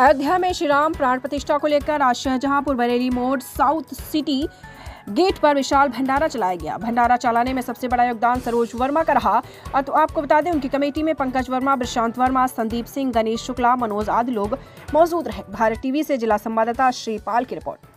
अयोध्या में श्री राम प्राण प्रतिष्ठा को लेकर आज शाहजहांपुर, बरेली, मोड़, साउथ सिटी गेट पर विशाल भंडारा चलाया गया। भंडारा चलाने में सबसे बड़ा योगदान सरोज वर्मा का रहा। और तो आपको बता दें, उनकी कमेटी में पंकज वर्मा, प्रशांत वर्मा, संदीप सिंह, गणेश शुक्ला, मनोज आदि लोग मौजूद रहे। भारत टीवी से जिला संवाददाता श्री पाल की रिपोर्ट।